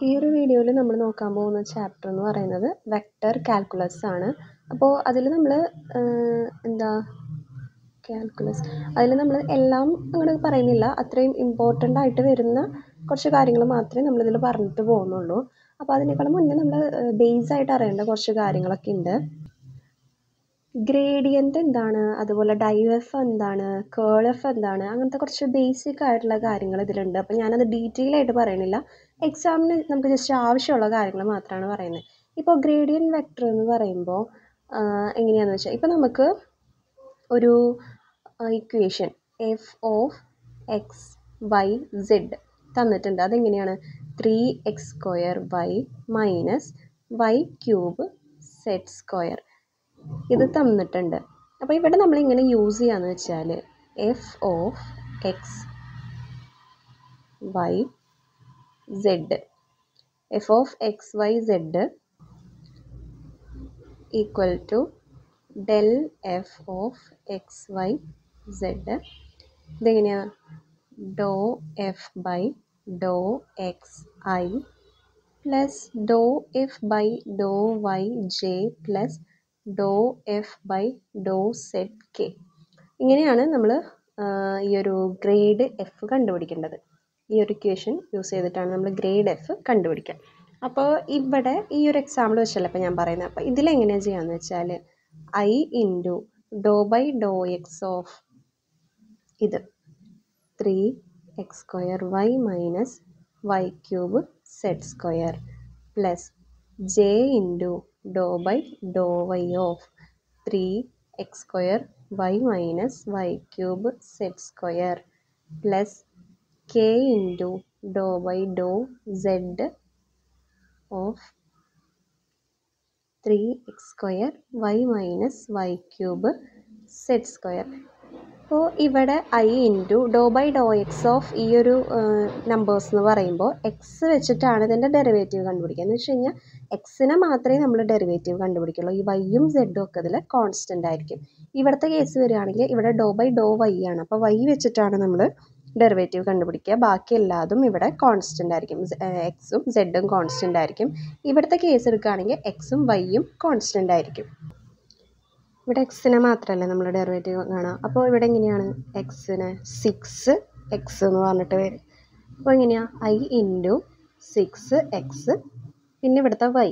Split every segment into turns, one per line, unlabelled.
ഈ ഒരു വീഡിയോയിൽ നമ്മൾ നോക്കാൻ പോകുന്ന ചാപ്റ്റർ എന്ന് പറയുന്നത് വെക്ടർ കാൽക്കുലസ് ആണ്. അപ്പോൾ അതിൽ നമ്മൾ എന്താ കാൽക്കുലസ് അതിൽ നമ്മൾ എല്ലാം അങ്ങോട്ട് പറയുന്നില്ല. അത്രയും ഇമ്പോർട്ടന്റ് ആയിട്ട് വരുന്ന കുറച്ച് കാര്യങ്ങൾ മാത്രമേ നമ്മളിതിൽ പറഞ്ഞിട്ട് പോകുന്നുള്ളൂ. അപ്പോൾ അതിനേക്കാളും മുന്നേ നമ്മൾ ബേസ് ആയിട്ട് അറിയേണ്ട കുറച്ച് കാര്യങ്ങളൊക്കെ ഉണ്ട്. ഗ്രേഡിയന്റ് എന്താണ്? അതുപോലെ ഡൈവെഫ് എന്താണ്? കേൾ എഫ് എന്താണ്? അങ്ങനത്തെ കുറച്ച് ബേസിക് ആയിട്ടുള്ള കാര്യങ്ങൾ ഇതിലുണ്ട്. അപ്പോൾ ഞാനത് ഡീറ്റെയിൽ ആയിട്ട് പറയണില്ല. എക്സാമിന് നമുക്ക് ജസ്റ്റ് ആവശ്യമുള്ള കാര്യങ്ങൾ മാത്രമാണ് പറയുന്നത് ഇപ്പോൾ ഗ്രേഡിയൻ വെക്ടർ എന്ന് പറയുമ്പോൾ എങ്ങനെയാണെന്ന് വെച്ചാൽ ഇപ്പോൾ നമുക്ക് ഒരു equation F of X Y Z തന്നിട്ടുണ്ട്. അതെങ്ങനെയാണ്? Three X square Y minus Y cube Z square ഇത് തന്നിട്ടുണ്ട്. അപ്പോൾ ഇവിടെ നമ്മൾ ഇങ്ങനെ യൂസ് ചെയ്യാന്ന് വെച്ചാൽ F of X Y Z F of X Y Z equal to del F of X Y Z ഇതെങ്ങനെയാണ് do F by do X I plus do F by do Y J plus do F by do Z K ഇങ്ങനെയാണ് നമ്മൾ ഈ ഒരു grade F കണ്ടുപിടിക്കേണ്ടത്. ഈ ഒരു equation use ചെയ്തിട്ടാണ് നമ്മൾ ഗ്രേഡ് എഫ് കണ്ടുപിടിക്കുക. അപ്പോൾ ഇവിടെ ഈ ഒരു എക്സാമ്പിൾ വെച്ചല്ല ഇപ്പോൾ ഞാൻ പറയുന്നത് അപ്പോൾ ഇതിലെങ്ങനെയാണ് ചെയ്യാന്ന് വെച്ചാൽ I into do by do X of ഇത് three X square Y minus Y cube Z square plus J into do by do Y of three X square Y minus Y cube Z square plus K into do by do Z of three X square Y minus Y cube Z square അപ്പോൾ ഇവിടെ I into do by do X of ഈ ഒരു numbers എന്ന് പറയുമ്പോൾ X വെച്ചിട്ടാണ് ഇതിന്റെ derivative കണ്ടുപിടിക്കുക. എന്ന് വെച്ച് കഴിഞ്ഞാൽ എക്സിനെ മാത്രമേ നമ്മൾ ഡെറിവേറ്റീവ് കണ്ടുപിടിക്കുള്ളൂ. ഈ വൈയും സെഡും ഒക്കെ ഇതിൽ കോൺസ്റ്റന്റ് ആയിരിക്കും. ഇവിടുത്തെ കേസ് വരികയാണെങ്കിൽ ഇവിടെ ഡോ ബൈ ഡോ വൈ ആണ്. അപ്പോൾ വൈ വെച്ചിട്ടാണ് നമ്മൾ ഡെറിവേറ്റീവ് കണ്ടുപിടിക്കുക. ബാക്കി എല്ലാതും ഇവിടെ കോൺസ്റ്റന്റ് ആയിരിക്കും. എക്സും സെഡും കോൺസ്റ്റന്റ് ആയിരിക്കും. ഇവിടുത്തെ കേസ് എടുക്കുകയാണെങ്കിൽ എക്സും വൈയും കോൺസ്റ്റന്റ് ആയിരിക്കും. ഇവിടെ എക്സിനെ മാത്രമല്ലേ നമ്മൾ ഡെറിവേറ്റീവ് കാണാം അപ്പോൾ ഇവിടെ എങ്ങനെയാണ്? എക്സിന് സിക്സ് എക്സ് എന്ന് പറഞ്ഞിട്ട് വരും. അപ്പോൾ എങ്ങനെയാണ് ഐ ഇന്റു സിക്സ് എക്സ് പിന്നെ ഇവിടുത്തെ വൈ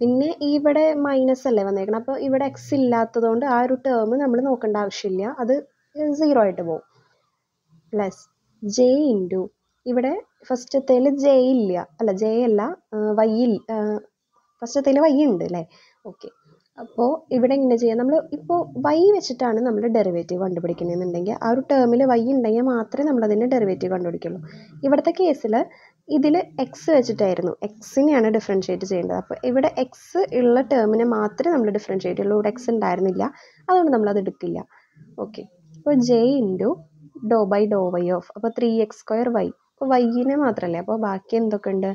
പിന്നെ ഇവിടെ മൈനസ് അല്ലേ വന്നേക്കണം? അപ്പോൾ ഇവിടെ എക്സ് ഇല്ലാത്തതുകൊണ്ട് ആ ഒരു ടേം നമ്മൾ നോക്കേണ്ട ആവശ്യമില്ല. അത് സീറോ ആയിട്ട് പോകും. പ്ലസ് ജെ ഇന്റു ഇവിടെ ഫസ്റ്റത്തേൽ ജെ ഇല്ല. അല്ല ജെ അല്ല വൈ ഫസ്റ്റത്തേൽ വൈ ഉണ്ട് അല്ലേ? ഓക്കെ അപ്പോൾ ഇവിടെ എങ്ങനെ ചെയ്യാം. നമ്മൾ ഇപ്പോൾ വൈ വെച്ചിട്ടാണ് നമ്മൾ ഡെറിവേറ്റീവ് കണ്ടുപിടിക്കുന്നതെന്നുണ്ടെങ്കിൽ ആ ഒരു ടേമിൽ വൈ ഉണ്ടെങ്കിൽ മാത്രമേ നമ്മൾ അതിന്റെ ഡെറിവേറ്റീവ് കണ്ടുപിടിക്കുള്ളൂ. ഇവിടുത്തെ കേസിൽ ഇതിൽ എക്സ് വെച്ചിട്ടായിരുന്നു. എക്സിനെയാണ് ഡിഫറൻഷ്യേറ്റ് ചെയ്യേണ്ടത്. അപ്പോൾ ഇവിടെ എക്സ് ഉള്ള ടേമിനെ മാത്രമേ നമ്മൾ ഡിഫറൻഷ്യേറ്റ് ചെയ്യുള്ളൂ. ഇവിടെ എക്സ് ഉണ്ടായിരുന്നില്ല. അതുകൊണ്ട് നമ്മളത് എടുക്കില്ല. ഓക്കെ അപ്പോൾ J into do by do Y of അപ്പോൾ ത്രീ എക്സ് സ്ക്വയർ വൈ അപ്പോൾ വൈനെ മാത്രമല്ലേ അപ്പോൾ ബാക്കി എന്തൊക്കെ ഉണ്ട്?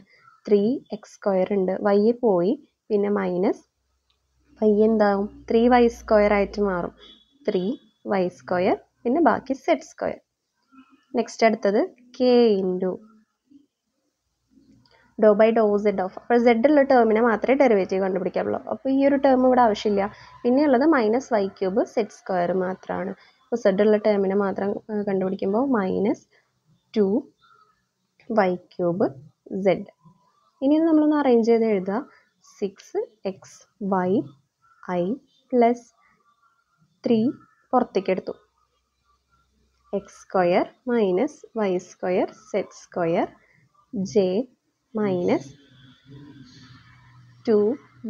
ത്രീ എക്സ് സ്ക്വയർ ഉണ്ട്. വൈ പോയി. പിന്നെ മൈനസ് വൈ എന്താവും? ത്രീ വൈ സ്ക്വയർ ആയിട്ട് മാറും. ത്രീ വൈ സ്ക്വയർ പിന്നെ ബാക്കി സെറ്റ് സ്ക്വയർ നെക്സ്റ്റ് അടുത്തത് K into do by do Z of അപ്പോൾ സെഡ് ഉള്ള ടേമിനെ മാത്രമേ ഡെറിവേറ്റീവ് കണ്ടുപിടിക്കാറുള്ളൂ അപ്പോൾ ഈ ഒരു ടേം ഇവിടെ ആവശ്യമില്ല. പിന്നെയുള്ളത് minus Y cube Z square മാത്രമാണ് അപ്പോൾ സെഡ് ഉള്ള ടേമിനെ മാത്രം കണ്ടുപിടിക്കുമ്പോൾ minus two Y cube Z ഇനി ഇത് നമ്മളൊന്ന് അറേഞ്ച് ചെയ്ത് എഴുതുക. Six X Y I plus three പുറത്തേക്ക് എടുത്തു. X square minus Y square Z square J minus two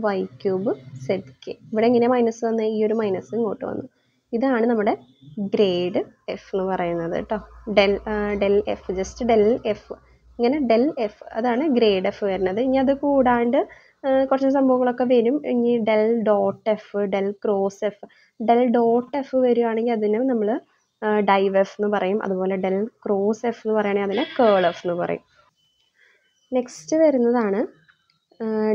Y cube Z K ഇവിടെ എങ്ങനെ മൈനസ് വന്നേ? ഈ ഒരു മൈനസ് ഇങ്ങോട്ട് വന്നു. ഇതാണ് നമ്മുടെ ഗ്രേഡ് എഫ് എന്ന് പറയുന്നത് കേട്ടോ. Del del F just del F ഇങ്ങനെ ഡെൽ എഫ് അതാണ് ഗ്രേഡ് എഫ് വരുന്നത്. ഇനി അത് കൂടാണ്ട് കുറച്ച് സംഭവങ്ങളൊക്കെ വരും. ഇനി del dot F del cross F del dot F വരികയാണെങ്കിൽ അതിന് നമ്മൾ ഡൈവ് എഫ് എന്ന് പറയും. അതുപോലെ ഡെൽ ക്രോസ് എഫ് എന്ന് പറയുകയാണെങ്കിൽ അതിനെ കേൾ എഫ് എന്ന് പറയും. നെക്സ്റ്റ് വരുന്നതാണ്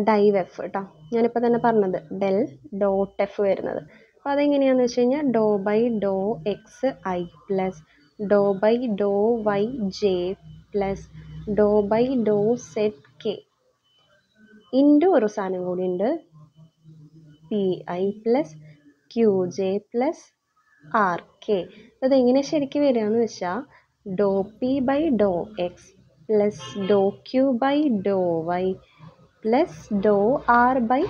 ഡൈവ് എഫ് കേട്ടോ. ഞാനിപ്പോൾ തന്നെ പറഞ്ഞത് ഡെൽ ഡോട്ട് എഫ് വരുന്നത്. അപ്പോൾ അതെങ്ങനെയാണെന്ന് വെച്ച് കഴിഞ്ഞാൽ do by do X I plus do by do Y J plus do by do Z K. Into ഒരു സാധനം ഉണ്ട്. P I plus Q J plus R K. അതെങ്ങനെ ശരിക്കും വരികയെന്ന് വെച്ചാൽ do P by do X plus do Q by do Y plus do R by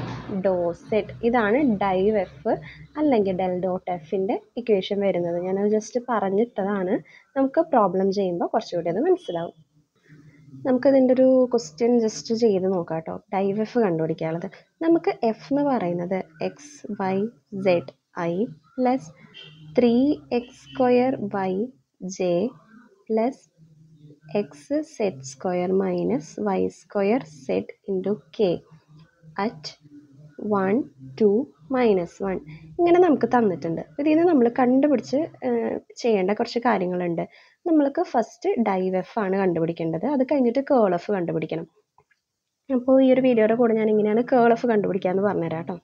do Z ഇതാണ് div F അല്ലെങ്കിൽ del dot എഫിന്റെ ഇക്വേഷൻ വരുന്നത്. ഞാനത് ജസ്റ്റ് പറഞ്ഞിട്ടതാണ്. നമുക്ക് പ്രോബ്ലം ചെയ്യുമ്പോൾ കുറച്ചുകൂടി അത് മനസ്സിലാവും. നമുക്കതിന്റെ ഒരു ക്വസ്റ്റ്യൻ ജസ്റ്റ് ചെയ്ത് നോക്കാം കേട്ടോ ഡൈവ് എഫ് കണ്ടുപിടിക്കാനുള്ളത്. നമുക്ക് എഫ് എന്ന് പറയുന്നത് X Y Z I plus three X square Y J plus X Z square minus Y square Z into K at one two minus one ഇങ്ങനെ നമുക്ക് തന്നിട്ടുണ്ട്. ഇതിൽ നമ്മൾ കണ്ടുപിടിച്ച് ചെയ്യേണ്ട കുറച്ച് കാര്യങ്ങളുണ്ട്. നമ്മൾക്ക് ഫസ്റ്റ് ഡൈവ് എഫ് ആണ് കണ്ടുപിടിക്കേണ്ടത്. അത് കഴിഞ്ഞിട്ട് കേൾ എഫ് കണ്ടുപിടിക്കണം. അപ്പോൾ ഈ ഒരു വീഡിയോയുടെ കൂടെ ഞാൻ ഇങ്ങനെയാണ് കേൾ എഫ് കണ്ടുപിടിക്കാമെന്ന് പറഞ്ഞുതരാം കേട്ടോ.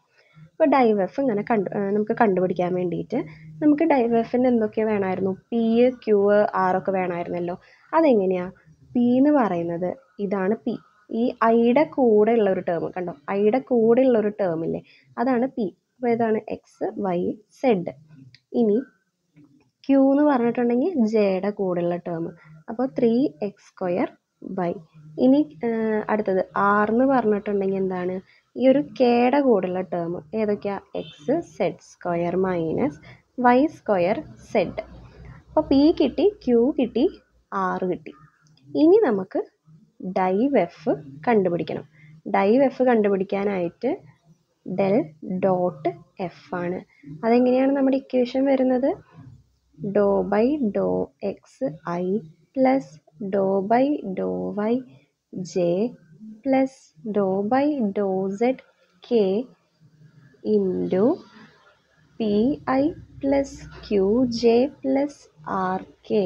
അപ്പോൾ ഡൈവെഫ് ഇങ്ങനെ കണ്ടു നമുക്ക് കണ്ടുപിടിക്കാൻ വേണ്ടിയിട്ട് നമുക്ക് ഡൈവെഫിന് എന്തൊക്കെ വേണമായിരുന്നു? പി ക്യൂ ആർ ഒക്കെ വേണമായിരുന്നല്ലോ. അതെങ്ങനെയാണ് പി എന്ന് പറയുന്നത് ഇതാണ് പി ഈ ഐയുടെ കൂടെ ഉള്ള ഒരു ടേം കണ്ടോ? ഐയുടെ കൂടെ ഉള്ള ഒരു ടേം ഇല്ലേ? അതാണ് പി അപ്പോൾ ഇതാണ് എക്സ് വൈ സെഡ് ഇനി ക്യൂ എന്ന് പറഞ്ഞിട്ടുണ്ടെങ്കിൽ ജെയുടെ ഉള്ള ടേം അപ്പോൾ ത്രീ എക്സ് സ്ക്വയർ വൈ ഇനി അടുത്തത് ആർ എന്ന് പറഞ്ഞിട്ടുണ്ടെങ്കിൽ എന്താണ്? ഈ ഒരു കെയുടെ കൂടെയുള്ള ടേം ഏതൊക്കെയാ? X Z square minus Y square Z അപ്പോൾ പി കിട്ടി ക്യൂ കിട്ടി ആർ കിട്ടി. ഇനി നമുക്ക് ഡൈവ് എഫ് കണ്ടുപിടിക്കണം. ഡൈവ് എഫ് കണ്ടുപിടിക്കാനായിട്ട് ഡെൽ ഡോട്ട് എഫ് ആണ്. അതെങ്ങനെയാണ് നമ്മുടെ ഇക്വേഷൻ വരുന്നത്? Do by do X I plus do by do Y J plus do by do Z K into P I plus Q J plus R K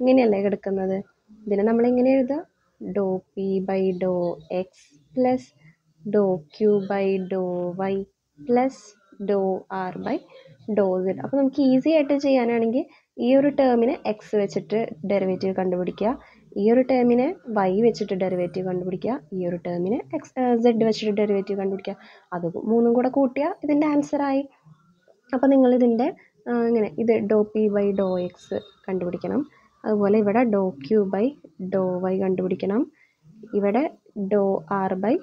ഇങ്ങനെയല്ലേ കിടക്കുന്നത്? ഇതിനെ നമ്മൾ എങ്ങനെ എഴുതുക? Do P by do X plus do Q by do Y plus do R by do Z അപ്പോൾ നമുക്ക് easy ആയിട്ട് ചെയ്യാനാണെങ്കിൽ ഈ ഒരു ടേമിന് എക്സ് വെച്ചിട്ട് ഡെറിവേറ്റീവ് കണ്ടുപിടിക്കുക. ഈ ഒരു ടേമിനെ വൈ വെച്ചിട്ട് ഡെറിവേറ്റീവ് കണ്ടുപിടിക്കുക. ഈ ഒരു ടേമിനെ എക്സ് സെഡ് വെച്ചിട്ട് ഡെറിവേറ്റീവ് കണ്ടുപിടിക്കുക. അത് മൂന്നും കൂടെ കൂട്ടിയാൽ ഇതിന്റെ ആൻസറായി അപ്പോൾ നിങ്ങളിതിന്റെ ഇങ്ങനെ ഇത് do P by do X കണ്ടുപിടിക്കണം. അതുപോലെ ഇവിടെ do Q by do Y കണ്ടുപിടിക്കണം. ഇവിടെ do R by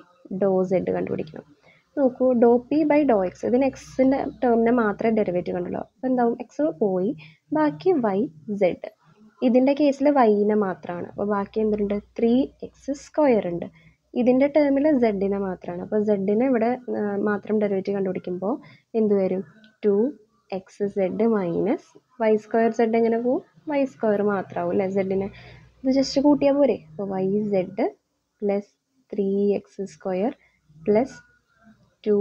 do Z കണ്ടുപിടിക്കണം. നോക്കൂ do P by do X ഇതിന് എക്സിന്റെ ടേമിനെ മാത്രമേ ഡെറിവേറ്റീവ് കണ്ടുള്ളൂ. അപ്പോൾ എന്താവും? എക്സ് പോയി. ബാക്കി വൈ സെഡ് ഇതിന്റെ കേസിൽ വൈനെ മാത്രമാണ് അപ്പോൾ ബാക്കി എന്തുണ്ട്? ത്രീ എക്സ് സ്ക്വയർ ഉണ്ട്. ഇതിന്റെ ടേമിൽ സെഡിനെ മാത്രമാണ് അപ്പോൾ സെഡിനെ ഇവിടെ മാത്രം ഡെറിവേറ്റീവ് കണ്ടുപിടിക്കുമ്പോൾ എന്ത് വരും? Two X Z minus Y square Z എങ്ങനെ പോവും? വൈ സ്ക്വയർ മാത്രമാവും അല്ലേ സെഡിനെ ഇത് ജസ്റ്റ് കൂട്ടിയാൽ പോരെ? അപ്പോൾ Y Z plus three X square plus two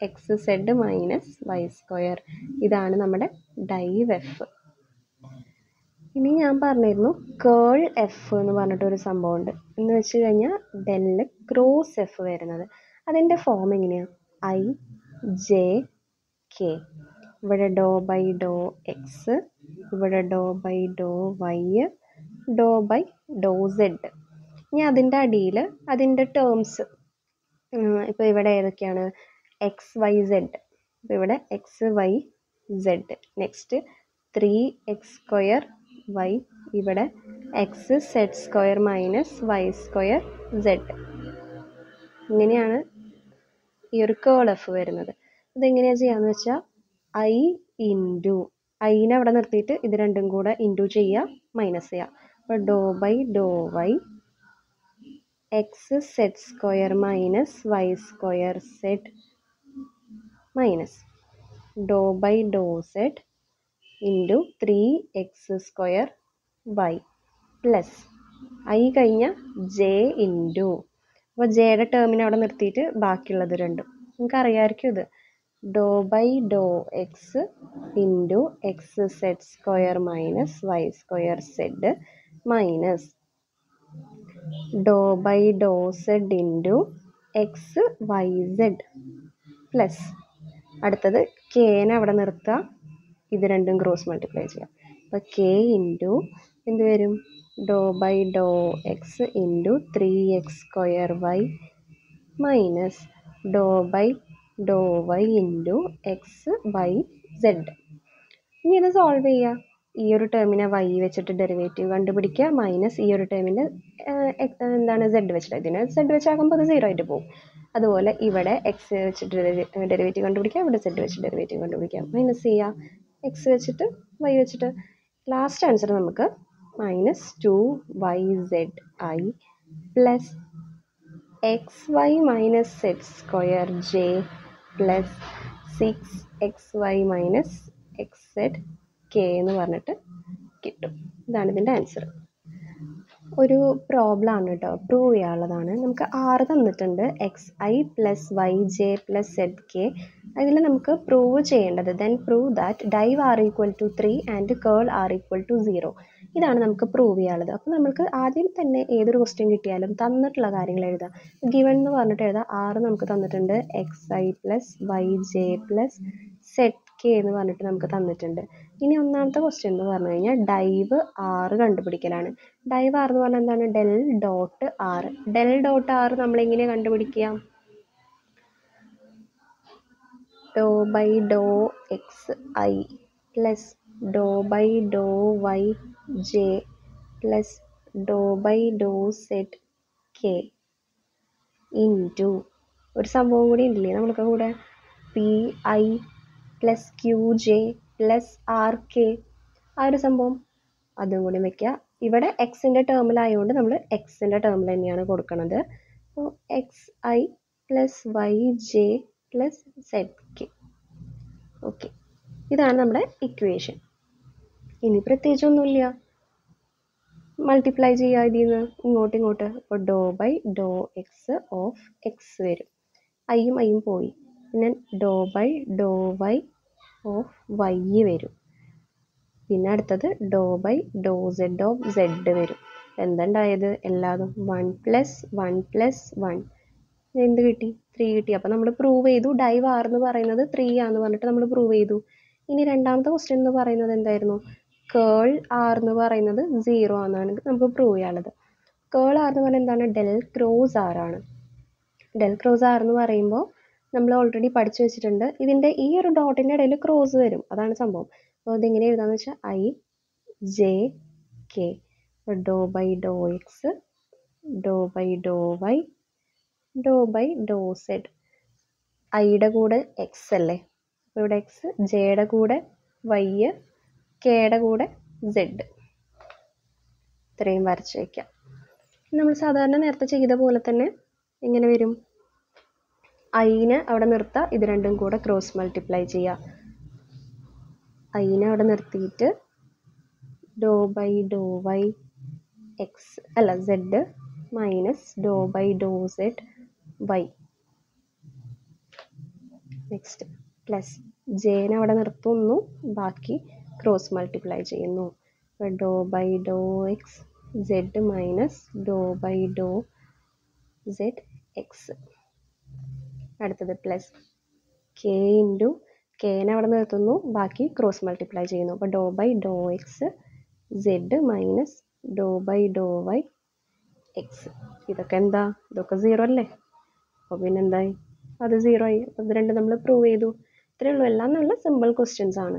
X Z minus Y square ഇതാണ് നമ്മുടെ ഡൈവ് എഫ് ഇനി ഞാൻ പറഞ്ഞിരുന്നു കേൾ എഫ് എന്ന് പറഞ്ഞിട്ടൊരു സംഭവമുണ്ട്. എന്ന് വെച്ച് കഴിഞ്ഞാൽ ഡെല്ല് ക്രോസ് എഫ് വരുന്നത്. അതിന്റെ ഫോം എങ്ങനെയാണ് ഐ ജെ കെ ഇവിടെ ഡോ ബൈ ഡോ എക്സ് ഇവിടെ do by do Y do by do Z ഇനി അതിന്റെ അടിയിൽ അതിന്റെ ടേംസ് ഇപ്പോൾ ഇവിടെ ഏതൊക്കെയാണ്? എക്സ് വൈ സെഡ് ഇപ്പോൾ ഇവിടെ X Y Z next three X square Y ഇവിടെ X Z square minus Y square Z ഇങ്ങനെയാണ് ഈ ഒരു കേൾ എഫ് വരുന്നത്. ഇതെങ്ങനെയാണ് ചെയ്യാന്ന് വെച്ചാൽ ഐ ഇന്റു ഐനെ അവിടെ നിർത്തിയിട്ട് ഇത് രണ്ടും കൂടെ ഇന്റു ചെയ്യുക മൈനസ് ചെയ്യുക അപ്പോൾ do by do Y X Z square minus Y square Z minus do by do Z into three X square Y plus I കഴിഞ്ഞ ജെ ഇന്റു അപ്പോൾ ജെയുടെ ടേമിനെ അവിടെ നിർത്തിയിട്ട് ബാക്കിയുള്ളത് രണ്ടും. നിങ്ങൾക്ക് അറിയാമായിരിക്കും ഇത്. Do by do X into X Z square minus Y square Z minus do by do Z into X Y Z plus അടുത്തത് കേനെ അവിടെ നിർത്തുക. ഇത് രണ്ടും ക്രോസ് മൾട്ടിപ്ലൈ ചെയ്യാം. അപ്പോൾ കെ ഇന്റു എന്ത് വരും? Do by do x into three x square y minus do by do y into x y z ഇനി ഇത് സോൾവ് ചെയ്യുക ഈ ഒരു ടേമിനെ വൈ വെച്ചിട്ട് ഡെറിവേറ്റീവ് കണ്ടുപിടിക്കുക. മൈനസ് ഈ ഒരു ടേമിന്റെ എന്താണ് സെഡ് വെച്ചിട്ട്? ഇതിനെ സെഡ് വെച്ചാകുമ്പോൾ അത് സീറോ ആയിട്ട് പോകും. അതുപോലെ ഇവിടെ എക്സ് വെച്ചിട്ട് ഡെറിവേറ്റീവ് കണ്ടുപിടിക്കുക. ഇവിടെ സെഡ് വെച്ച് ഡെറിവേറ്റീവ് കണ്ടുപിടിക്കുക. മൈനസ് ചെയ്യുക എക്സ് വെച്ചിട്ട് വൈ വെച്ചിട്ട് ലാസ്റ്റ് ആൻസർ നമുക്ക് minus two Y Z I plus X Y minus Z square J plus six X Y minus X Z K എന്ന് പറഞ്ഞിട്ട് കിട്ടും. ഇതാണ് ഇതിന്റെ ആൻസർ ഒരു പ്രോബ്ലം ആണ് കേട്ടോ പ്രൂവ് ചെയ്യാനുള്ളതാണ്. നമുക്ക് ആറ് തന്നിട്ടുണ്ട്. X I plus Y J plus Z K അതിൽ നമുക്ക് പ്രൂവ് ചെയ്യേണ്ടത്. Then prove that div R equal to three and curl R equal to zero ഇതാണ് നമുക്ക് പ്രൂവ് ചെയ്യാനുള്ളത്. അപ്പോൾ നമുക്ക് ആദ്യം തന്നെ ഏതൊരു ക്വസ്റ്റ്യൻ കിട്ടിയാലും തന്നിട്ടുള്ള കാര്യങ്ങൾ എഴുതാം ഗിവൺ എന്ന് പറഞ്ഞിട്ട് എഴുതാം. ആറ് നമുക്ക് തന്നിട്ടുണ്ട്. X I plus Y J plus Z K എന്ന് പറഞ്ഞിട്ട് നമുക്ക് തന്നിട്ടുണ്ട്. ഇനി ഒന്നാമത്തെ ക്വസ്റ്റ്യൻ എന്ന് പറഞ്ഞു കഴിഞ്ഞാൽ ഡൈവ് ആറ് കണ്ടുപിടിക്കലാണ്. ഡൈവ് ആറ് എന്ന് പറഞ്ഞാൽ എന്താണ്? Del dot R del dot R നമ്മൾ എങ്ങനെയാണ് കണ്ടുപിടിക്കുക? Do by do X I plus do by do Y J plus do by do Z K into. ഒരു സംഭവം കൂടി ഉണ്ടല്ലേ നമ്മൾക്ക് കൂടെ? P I plus Q J plus R K. ആ ഒരു സംഭവം അതും കൂടി വയ്ക്കുക ഇവിടെ എക്സിന്റെ ടേമിലായതുകൊണ്ട് നമ്മൾ എക്സിന്റെ ടേമിൽ തന്നെയാണ് കൊടുക്കുന്നത് അപ്പോൾ X I plus Y J plus Z K okay ഇതാണ് നമ്മുടെ ഇക്വേഷൻ ഇനി പ്രത്യേകിച്ചൊന്നുമില്ല. മൾട്ടിപ്ലൈ ചെയ്യുക ഇതിൽ നിന്ന്. ഇങ്ങോട്ട് ഇങ്ങോട്ട്. അപ്പോൾ do by do X of X വരും. ഐയും ഐയും പോയി. പിന്നെ do by do Y of Y വരും. പിന്നെ അടുത്തത് do by do Z of Z വരും. എന്തുണ്ടായത്? എല്ലാതും one plus one plus one എന്ത് കിട്ടി? ത്രീ കിട്ടി. അപ്പോൾ നമ്മൾ പ്രൂവ് ചെയ്തു. ഡൈവ് ആർ എന്ന് പറയുന്നത് ത്രീ ആന്ന് പറഞ്ഞിട്ട് നമ്മൾ പ്രൂവ് ചെയ്തു. ഇനി രണ്ടാമത്തെ ക്വസ്റ്റ്യൻ എന്ന് പറയുന്നത് എന്തായിരുന്നു? കേൾ ആർ എന്ന് പറയുന്നത് സീറോ ആണെന്നാണ് നമുക്ക് പ്രൂവ് ചെയ്യാനുള്ളത്. കേൾ ആർ എന്ന് പറഞ്ഞാൽ എന്താണ്? ഡെൽ ക്രോസ് ആർ ആണ്. ഡെൽ ക്രോസ് ആർ എന്ന് പറയുമ്പോൾ നമ്മൾ ഓൾറെഡി പഠിച്ചു വെച്ചിട്ടുണ്ട്. ഇതിന്റെ ഈ ഒരു ഡോട്ടിന്റെ ഇടയിൽ ക്രോസ് വരും. അതാണ് സംഭവം. അപ്പോൾ ഇതെങ്ങനെ എഴുതാന്ന് വെച്ചാൽ I J K do by do X do by do Y do by do Z ഐയുടെ കൂടെ എക്സ് അല്ലേ? അപ്പോൾ ഇവിടെ എക്സ് ജെയുടെ കൂടെ വൈ കെയുടെ കൂടെ സെഡ് ഇത്രയും വരച്ച് വയ്ക്കാം നമ്മൾ സാധാരണ നേരത്തെ ചെയ്ത പോലെ തന്നെ എങ്ങനെ വരും? ഐനെ അവിടെ നിർത്തുക ഇത് രണ്ടും കൂടെ ക്രോസ് മൾട്ടിപ്ലൈ ചെയ്യുക ഐനെ അവിടെ നിർത്തിയിട്ട് do by do Y X അല്ല Z minus do by do Z Y next plus ജെനെ അവിടെ നിർത്തുന്നു. ബാക്കി ക്രോസ് മൾട്ടിപ്ലൈ ചെയ്യുന്നു. Do by do X Z minus do by do Z X അടുത്തത് പ്ലസ് കെ ഇന്റു കെനെ അവിടെ നിർത്തുന്നു. ബാക്കി ക്രോസ് മൾട്ടിപ്ലൈ ചെയ്യുന്നു. അപ്പോൾ do by do X Z minus do by do Y X ഇതൊക്കെ എന്താ? ഇതൊക്കെ സീറോ അല്ലേ? അപ്പോൾ പിന്നെന്തായി? അത് സീറോ ആയി. അപ്പോൾ ഇത് രണ്ട് നമ്മൾ പ്രൂവ് ചെയ്തു. ഇത്രയേ ഉള്ളൂ. എല്ലാം നല്ല സിമ്പിൾ ക്വസ്റ്റ്യൻസ് ആണ്.